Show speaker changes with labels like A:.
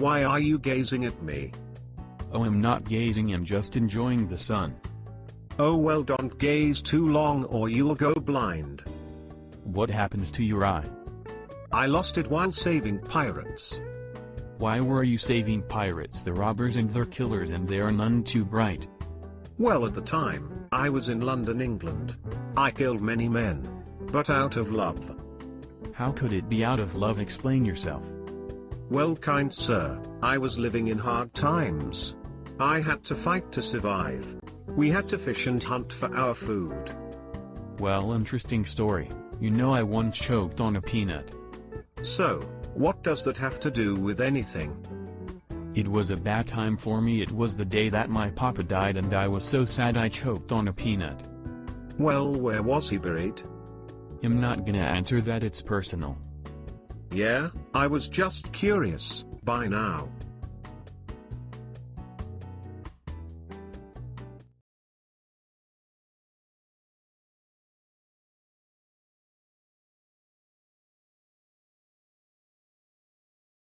A: Why are you gazing at me?
B: Oh I'm not gazing I'm just enjoying the sun.
A: Oh well don't gaze too long or you'll go blind.
B: What happened to your eye?
A: I lost it while saving pirates.
B: Why were you saving pirates the robbers and their killers and they are none too bright?
A: Well at the time, I was in London England. I killed many men. But out of love.
B: How could it be out of love explain yourself?
A: Well kind sir, I was living in hard times. I had to fight to survive. We had to fish and hunt for our food.
B: Well interesting story, you know I once choked on a peanut.
A: So, what does that have to do with anything?
B: It was a bad time for me it was the day that my papa died and I was so sad I choked on a peanut.
A: Well where was he buried?
B: I'm not gonna answer that it's personal.
A: Yeah, I was just curious, by now.